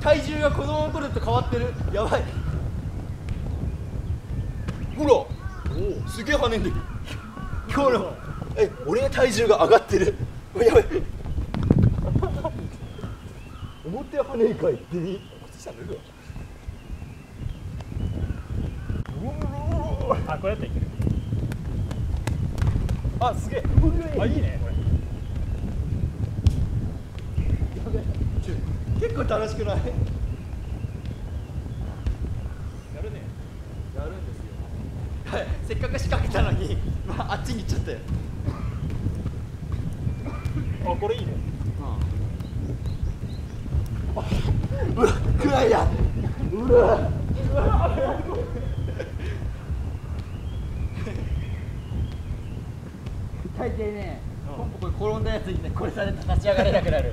体重が子供の頃と変わってる。やばい。ほらすげえ跳ねんでる。今日の。え俺の体重が上がってる。やばい。思って跳ねんかいって。み靴下脱ぐわあこれやったらいけるあすげえ。あいいねこれ結構楽しくない？やるね。やるんですよ。はい。せっかく仕掛けたのに、まあ、あっちに行っちゃったよ。あこれいいね。うわ暗いやうわ。大抵ね、ポンポコ転んだやつにねこれされて立ち上がれなくなる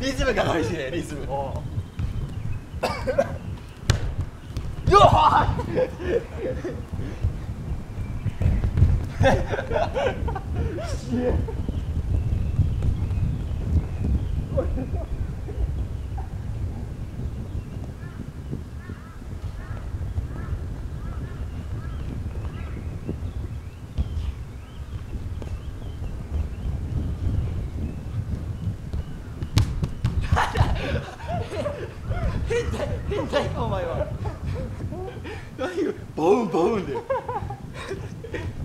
リズムが大事ねリズム。およっ変 お前は。何よバウンバウンで。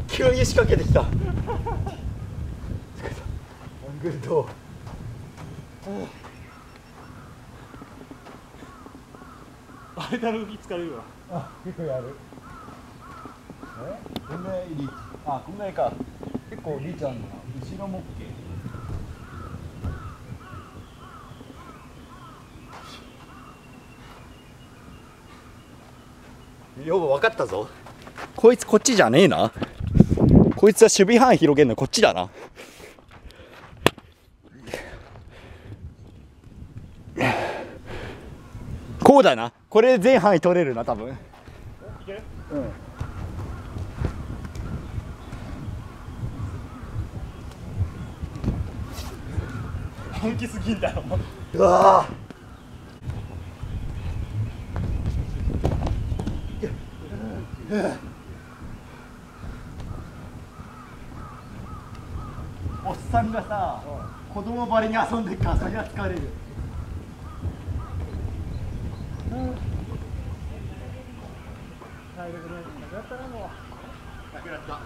急に仕掛けてきた。アングルどうあれだろ動き疲れるわ。あ結構やる。え？こんなリーチ。あこんなにか結構リーチあるのな後ろも OK よう分かったぞ。こいつこっちじゃねえな。こいつは守備範囲広げるのこっちだな。こうだな。これで全範囲取れるな多分。いけるうん。本気すぎんだよう。わ おっさんがさ子供ばりに遊んでっからそりゃ疲れる。体力ねなくなったなもうなくなった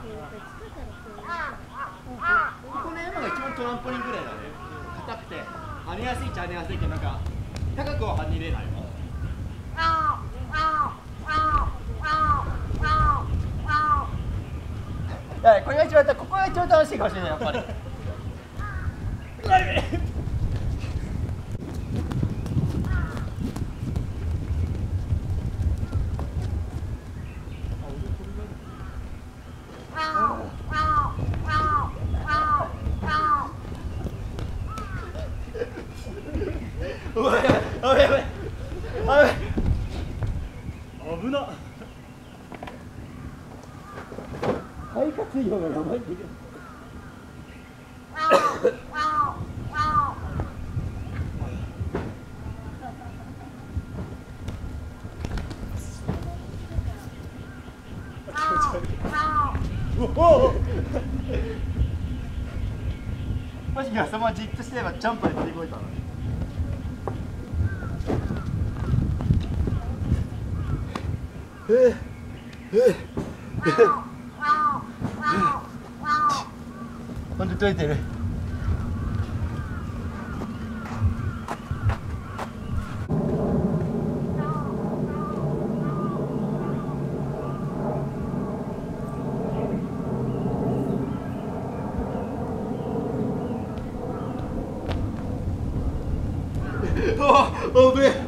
この山が一番トランポリンぐらいだね硬くて跳ねやすいっちゃ跳ねやすいけどなんか高くは跳ねれないのいやこれが一番ここが一番楽しいかもしれないやっぱり お前やばいやばいやばい危な肺活量がやばいってうおマジでそのままじっとしてればジャンプで乗り越えたのにえええ本当に取れてる。ああ危ねえ。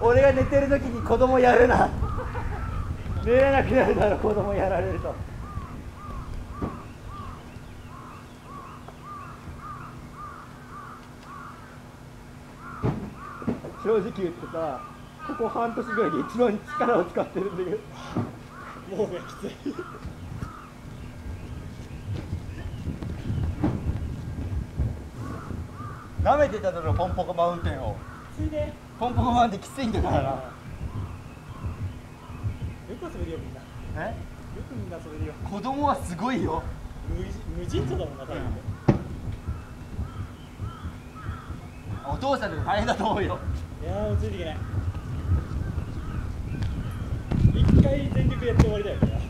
俺が寝てる時に子供やるな。寝れなくなるだろ子供やられると。正直言ってさここ半年ぐらいで一番力を使ってるんだけど。もうねきついなめてただろポンポコマウンテンを。ついで。ポンポコマウンテンきついんだから。なく遊べるよみんな。よえくみんな遊べるよ。子供はすごいよ。無無尽蔵だもんな多分、お父さんでも大変だと思うよ。いやーもうついていけない。一回全力やって終わりだよね。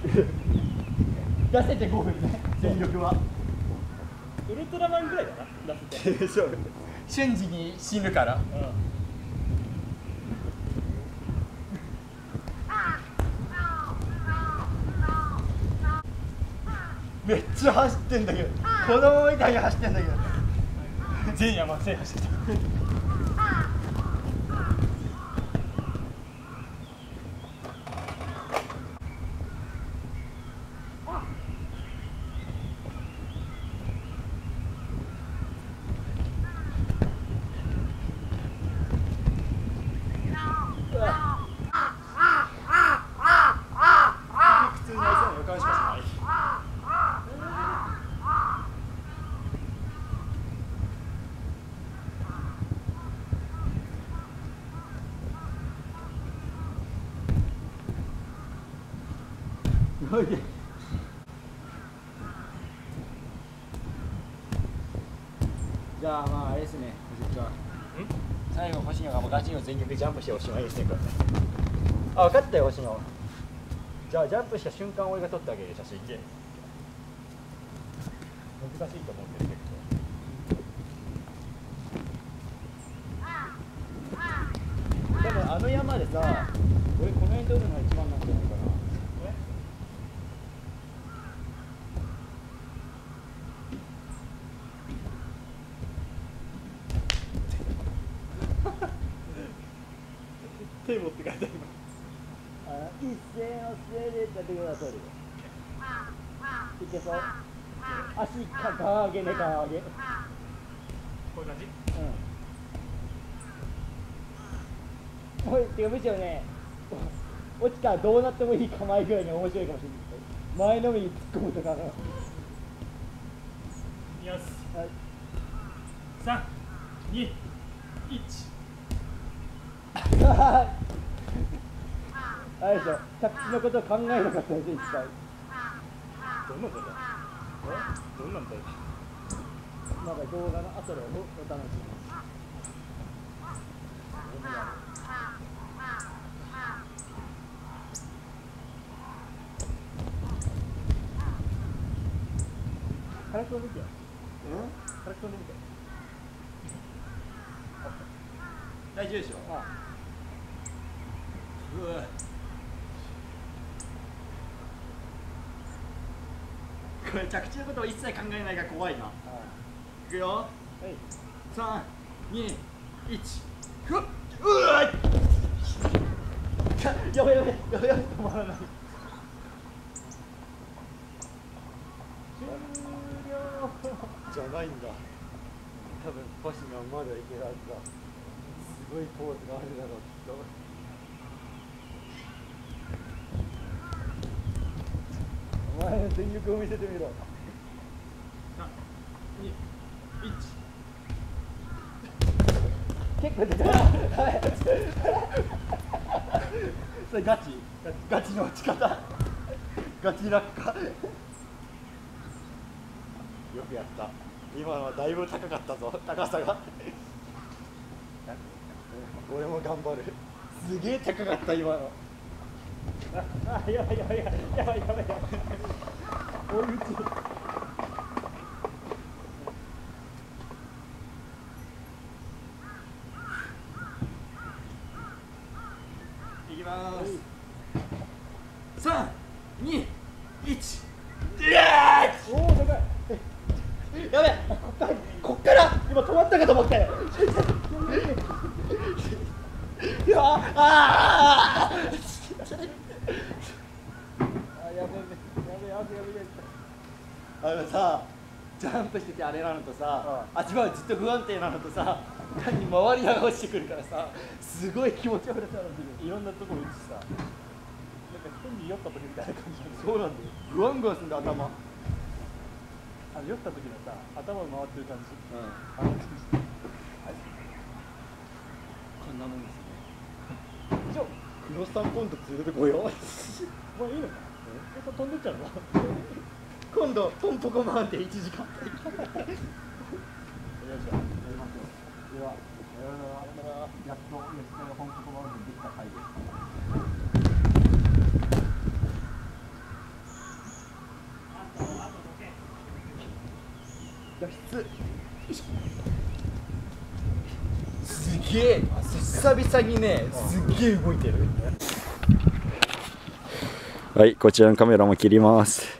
出せて5分ね全力は。ウルトラマンぐらいだな出せて。瞬時に死ぬから。うんめっちゃ走ってんだけど。子供みたいに走ってんだけど。全山制覇してた普通になりそうな予感しかしないおいでじゃあまああれですね藤木君最後星野がもうガチの全力でジャンプしておしまいにしてくださいあ分かったよ星野。じゃあジャンプした瞬間俺が撮ってあげる写真で難しいと思ってる結構多分あの山でさ俺この辺撮るのが一番なんじゃないかな手持って帰った今あ一斉の末でやってくださいいけそう？足かか上げねか上げ。うんこういう感じおいてかむしろね落ちたらどうなってもいい構えぐらいに面白いかもしれない。前のめりに突っ込むとか。のい。きますはい三二一あれでしょ？着地のことを考えなかったです一切どんなんだ？よえ？どんなんだよ？なんか動画の後でおお楽しみ。に軽く飛んでみて。よ軽く飛んでみて大丈夫でしょ？あ。うわこれ着地のことを一切考えないから怖いな。あい。くよ。はい。三二一。ふっ。うわいやばいやばいやばい。やばい止まらない。終了。じゃないんだ。多分星がまだいけるはずだ。すごいポーズがあるだろうきっとお前の全力を見せてみろ。三二一結構出た。はい。それガチ。ガチの落ち方。ガチ落下。よくやった。今のはだいぶ高かったぞ。高さが。俺も頑張る。すげえ高かった今の。ああやばいやばいやばいやばいやばいやばい追い打ち。いきます。三二一いやおおでかいやべ。こっから。今止まったかと思ったよいやああーあのさジャンプしててあれなのとさ、足場はずっと不安定なのとさ単に周りが落ちてくるからさすごい気持ち悪さなんだいろんなとこ打つしさ。なんか変に酔った時みたいな感じなんだよそうなんだよ。グワングワンすんだ頭。うんあの酔った時のさ頭が回ってる感じ。あの感じ。こんなもんですね。じゃあ黒さん今度連れてこよう。もういいのか飛んでっちゃうの今度ポンポコマンって1時間すげえ久々にねすげえ動いてるはいこちらのカメラも切ります。